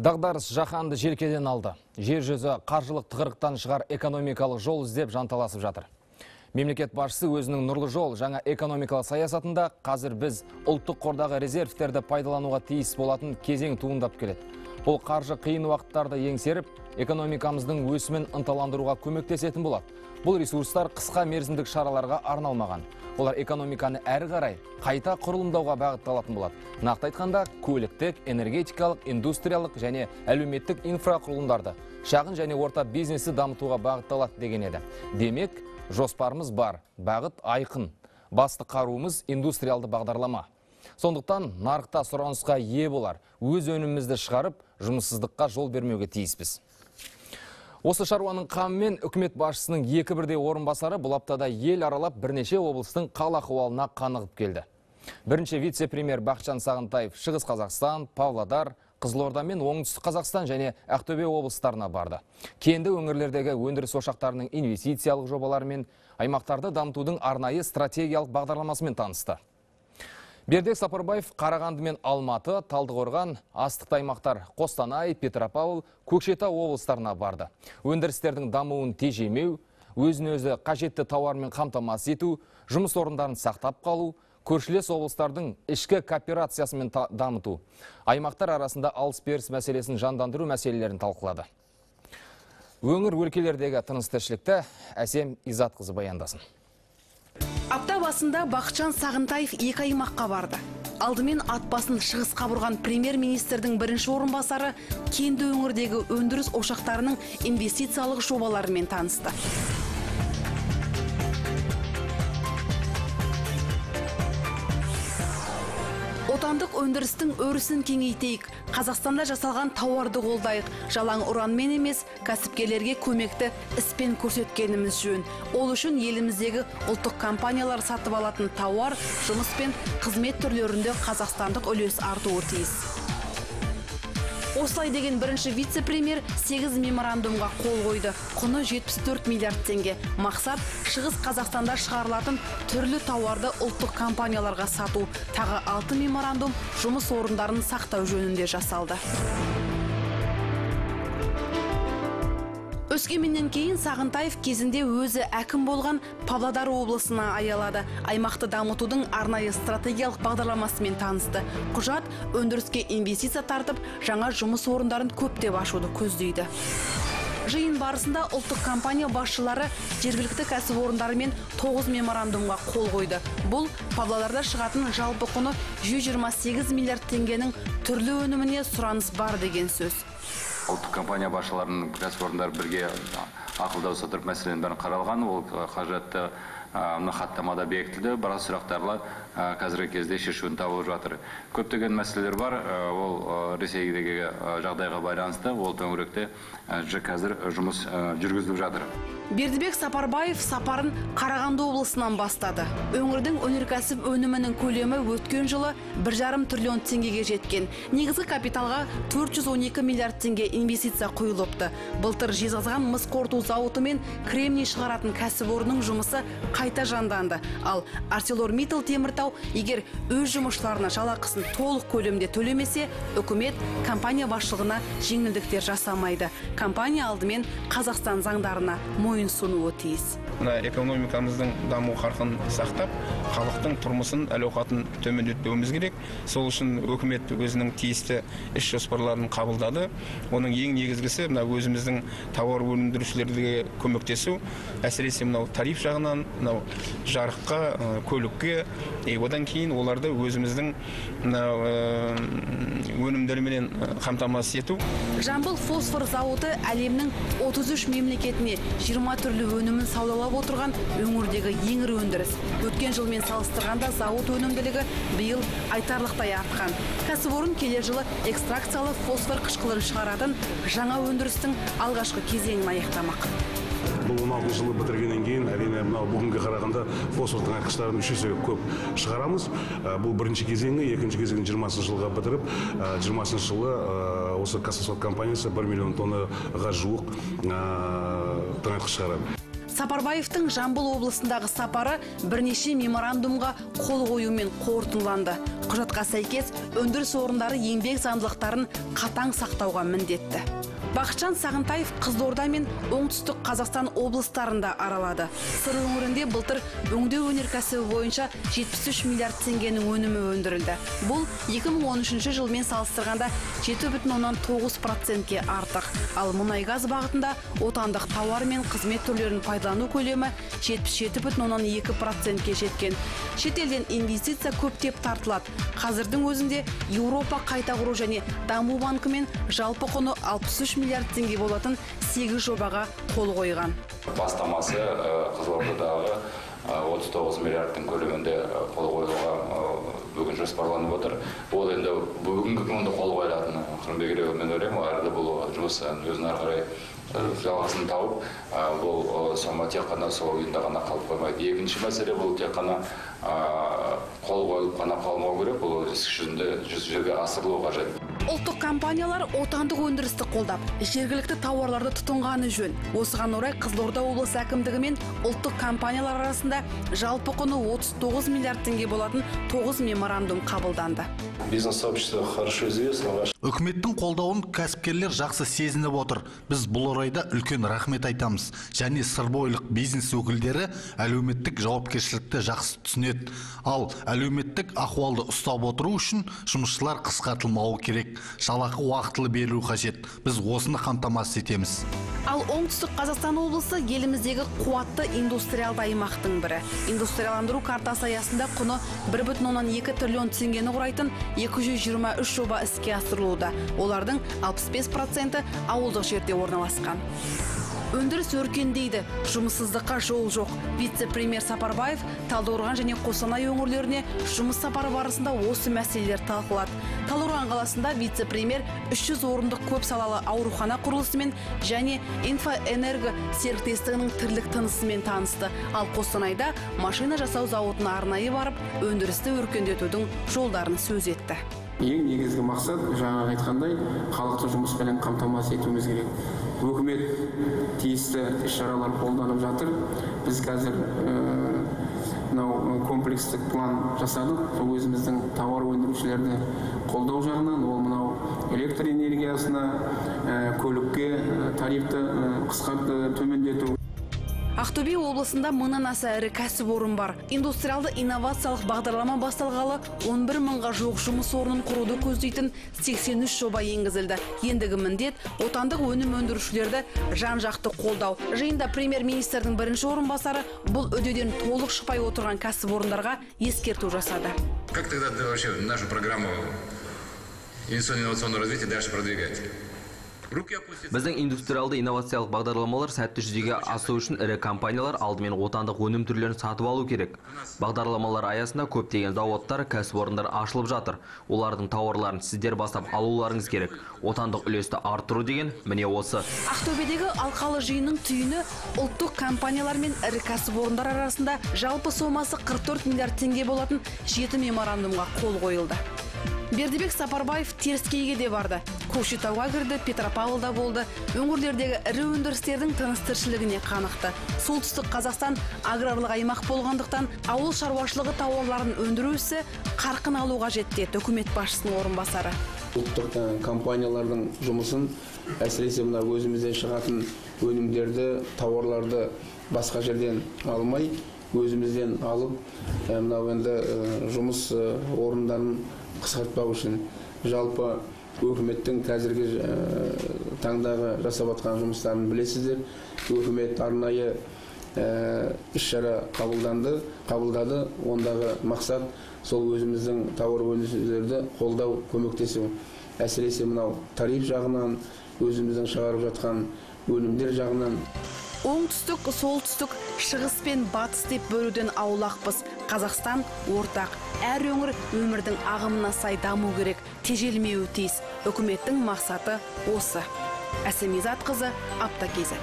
Дағдарыс жаһанды желкеден алды. Жер жүзі қаржылық тығырықтан шығар экономикалық жол іздеп жанталасып жатыр. Мемлекет басшысы өзінің нұрлы жол жаңа экономикалық саясатында қазір біз ұлттық қордағы резервтерді пайдалануға тиіс болатын кезең туындап келеді. Бұл қаржы қиын уақыттарды еңсеріп, экономикамыздың өсімін ынталандыруға көмектесетін болады. Бұл ресурстар қысқа мерзімдік шараларға арналмаған. Олар экономиканы әрі қарай қайта құрылымдауға бағытталатын болады. Нақты айтқанда, көліктік, энергетикалық, индустриялық және әлеуметтік инфрақұрылымдарды, шағын және орта бизнесті дамытуға бағытталады деген еді. Демек, жоспарымыз бар, бағыт айқын. Басты қаруымыз индустриалды бағдарлама. Сондықтан нарықта сұранысқа ие болар, өз өнімімізді шығарып, жұмыссыздыққа жол бермеуге тиіспіз. Осы шаруаның қамымен үкімет басшысының екі бірдей орынбасары бұл аптада ел аралап бірнеше облыстың қал ахуалына қанығып келді. Бірінші вице-премьер Бақытжан Сағынтаев Шығыс Қазақстан, Павлодар, Қызылорда мен Оңтүстік Қазақстан және Ақтөбе облыстарына барды. Кенді өңірлердегі өндіріс ошақтарының инвестициялық жобалары мен аймақтарды дамытудың арнайы стратегиялық бағдарламасымен танысты. Бердек Сапарбаев Қарағанды мен Алматы, Талдықорған, Астықты аймақтар Қостанай, Петропавл, Көкшетау облыстарына барды. Өндірістердің дамуын тежемеу, өзін өзі қажетті тауармен қамтамасыз ету, жұмыс орындарын сақтап қалу, көршілес облыстардың ішкі кооперациясымен дамыту, аймақтар арасында алыс беріс мәселесін жандандыру мәселелерін талқылады. Өңір өлкелердегі тыныс тіршілікті Әсем Изатқызы баяндасын. Басында Бақытжан Сағынтаев екі аймаққа барды. Алдымен атбасын шығысқа бұрған премьер-министрдің бірінші орынбасары кенді өңірдегі өндіріс ошақтарының инвестициялық жобаларымен танысты. Өндірістің өрісін кеңейтейік, Қазақстанда жасалған тауарды қолдайық, жалаң ұранмен емес, кәсіпкерлерге көмекті іспен көрсеткеніміз жөн. Ол үшін еліміздегі ұлттық компаниялар сатып алатын тауар, жұмыс пен қызмет түрлерінде қазақстандық үлес артуы тиіс. Осылай деген бірінші вице-премьер 8 меморандумға қол қойды. Құны 74 миллиард теңге. Мақсат Шығыс Қазақстанда шығарылатын түрлі тауарды ұлттық компанияларға сату. Тағы 6 меморандум жұмыс орындарын сақтау жөнінде жасалды. Өскеменнен кейін Сағынтаев кезінде өзі әкім болған Павлодар облысына аялады. Аймақты дамытудың арнайы стратегиялық бағдарламасымен танысты. Құжат өндіріске инвестиция тартып, жаңа жұмыс орындарын көптеп ашуды көздейді. Жиын барысында ұлттық компания басшылары жергілікті кәсіпорындарымен 9 меморандумға қол қойды. Бұл Павлодарда шығатын жалпы құны 128 миллиард теңгенің түрлі өніміне сұраныс бар деген сөз. Ұлттық компания басшыларының кәсіпорындар бірге ақылдаса тұрып мәселенің бәрін қаралған ол қажетті мына хаттамада бекітілді. Біраз сұрақтарлар қазіргі кезде шешуін тауып жатыр. Көптеген мәселелер бар. Ол ресейдегі жағдайға байланысты. Ол төңіректе қазір жұмыс жүргізіліп жатыр. Бердібек сапарбаев сапарын қарағанды облысынан бастады. Өңірдің өнеркәсіп өнімінің көлемі өткен жылы бір жарым триллион теңгеге жеткен. Негізгі капиталға 412 миллиард теңге инвестиция құйылыпты. Былтыр жезқазған мыс қорыту зауыты мен кремний шығаратын кәсіпорынның жұмысы қайта жанданды. Ал арселормиттал теміртау егер өз жұмысшыларына жалақысын толық көлемде төлемесе үкімет компания басшылығына жеңілдіктер жасамайды. Компания алдымен қазақстан заңдарына мойынсұнуы тиіс. Мына экономикамыздың даму қарқынын сақтап халықтың тұрмысын әл ауқатын төмендетпеуіміз керек. Сол үшін үкімет өзінің тиісті іс жоспарларын қабылдады. Оның ең негізгісі мына өзіміздің тауар өндірушілерге көмектесу. Әсіресе мынау тариф жағынан мынау жарыққа көлікке одан кейін оларды өзіміздің мынау өнімдерменен қамтамасыз ету. Жамбыл фосфор зауыты әлемнің 33 мемлекетіне 20 түрлі өнімін саудалап отырған өңірдегі ең ірі өндіріс. Өткен жылмен салыстырғанда зауыт өнімділігі биыл айтарлықтай артқан. Кәсіпорын келер жылы экстракциялы фосфор қышқылын шығаратын жаңа өндірістің алғашқы кезеңін аяқтамақ. Бұл он алтыншы жылы бітіргеннен кейін әрине мынау бүгінге қарағанда фосфордың айтқыштарын үш есе көп шығарамыз. Бұл бірінші кезеңі екінші кезеңін жиырмасыншы жылға бітіріп жиырмасыншы жылы осы казахстан компаниясы бір миллион тоннаға жуық тыңайтқыш шығарады. Сапарбаевтың жамбыл облысындағы сапары бірнеше меморандумға қол қоюмен қорытындыланды. Құжатқа сәйкес өндіріс орындары еңбек заңдылықтарын қатаң сақтауға міндетті. Бақытжан сағынтаев қызылорда мен оңтүстік қазақстан облыстарында аралады. Сыр өңірінде былтыр өңдеу өнеркәсібі бойынша 73 миллиард теңгенің өнімі өндірілді. Бұл 2013 жылмен салыстырғанда 7,9 процентке артық. Ал мұнай газ бағытында отандық тауар мен қызмет түрлерін пайдалану көлемі 77,2 процентке жеткен. Шетелден инвестиция көптеп тартылады. Қазірдің өзінде еуропа қайта құру және даму банкімен жалпы құны 63 миллиард теңге болатын 8 жобаға қол қойған. Бастамасы э, қызылордадағы э, 39 миллиардтың көлемінде э, қол қойылуға э, бүгін жоспарланып отыр. Ол енді бүгінгі күнде қол қойылатын қырымбек мен ойлаймын әрі бұл жұмыс өзін ары қарай э, жалғасын тауып э, бұл э, сома тек қана сол күйінде ғана қалып қоймайды. Екінші мәселе бұл тек қана э, қол қойылып қана қалмау керек бұл іс жүзінде жүзеге асырылу қажет. Ұлттық компаниялар отандық өндірісті қолдап жергілікті тауарларды тұтынғаны жөн. Осыған орай қызылорда облысы әкімдігі мен ұлттық компаниялар арасында жалпы құны 39 миллиард теңге болатын 9 меморандум қабылданды. Бизнес-сообщество хорошо известно. Ваш үкіметтің қолдауын кәсіпкерлер жақсы сезініп отыр. Біз бұл орайда үлкен рахмет айтамыз. Және сырбойлық бизнес өкілдері әлеуметтік жауапкершілікті жақсы түсінеді. Ал әлеуметтік ахуалды ұстап отыру үшін жұмысшылар қысқартылмауы керек. Жалақы уақытылы берілу қажет. Біз осыны қамтамасыз етеміз. Ал оңтүстік қазақстан облысы еліміздегі қуатты индустриалды аймақтың бірі. Индустрияландыру картасы аясында құны 1,2 триллион теңгені құрайтын 223 жоба іске асырылуда. Олардың 65 проценті ауылдық жерде орналасқан. Өндіріс өркендейді жұмыссыздыққа жол жоқ. Вице-премьер сапарбаев талдықорған және қостанай өңірлеріне жұмыс сапары барысында осы мәселелер талқылады. Талдықорған қаласында вице-премьер 300 орындық көп салалы аурухана құрылысымен және инфоэнерго серіктестігінің тірлік тынысымен танысты. Ал қостанайда машина жасау зауытына арнайы барып өндірісті өркендетудің жолдарын сөз етті. Ең негізгі мақсат жаңа айтқандай халықты жұмыспен қамтамасыз етуіміз керек. Үкімет тиісті іс шаралар қолданып жатыр. Біз қазір мынау комплекстік план жасадық. Сол өзіміздің тауар өндірушілерді қолдау жағынан ол мынау электр энергиясына көлікке тарифті қысқарт төмендету ақтөбе облысында мыңнан аса ірі кәсіпорын бар. Индустриалды инновациялық бағдарлама басталғалы 11 мыңға жуық жұмыс орнын құруды көздейтін 83 жоба енгізілді. Ендігі міндет отандық өнім өндірушілерді жан жақты қолдау. Жиында премьер министрдің бірінші орынбасары бұл үдеден толық шықпай отырған кәсіпорындарға ескерту жасады. Как тогда вообще нашу программу инвестиционно-инновационного развития дальше продвигать? Біздің индустриалды инновациялық бағдарламалар сәтті жүзеге асу үшін ірі компаниялар алдымен отандық өнім түрлерін сатып алу керек. Бағдарламалар аясында көптеген зауыттар, кәсіпорындар ашылып жатыр. Олардың тауарларын сіздер бастап алуларыңыз керек. Отандық үлесті арттыру деген міне осы. ақтөбедегі алқалы жиынның түйіні ұлттық компаниялар мен ірі кәсіпорындар арасында жалпы сомасы 44 миллиард теңге болатын жеті меморандумға қол қойылды бердібек сапарбаев теріскейге де барды. Көкшетауға кірді петропавлда болды. Өңірлердегі ірі өндірістердің тыныс тіршілігіне қанықты. Солтүстік қазақстан аграрлық аймақ болғандықтан ауыл шаруашылығы тауарларын өндіру ісі қарқын алу қажет деді үкімет басшысының орынбасары. Ұлттық компаниялардың жұмысын әсіресе мына өзімізден шығатын өнімдерді тауарларды басқа жерден алмай өзімізден алып мынау енді жұмыс орындарын қысқартпау үшін жалпы өкіметтің қазіргі ә, таңдағы жасап жатқан жұмыстарын білесіздер. Өкімет арнайы ә, іс-шара қабылданды қабылдады. Ондағы мақсат сол өзіміздің тауар өндірушілерді қолдау көмектесу. Әсіресе мынау тариф жағынан өзіміздің шығарып жатқан өнімдер жағынан. Оңтүстік солтүстік шығыс пен батыс деп бөлуден аулақпыз. Қазақстан ортақ. Әр өңір өмірдің ағымына сай даму керек тежелмеуі тиіс. Үкіметтің мақсаты осы. Әсемизат қызы аптакезі.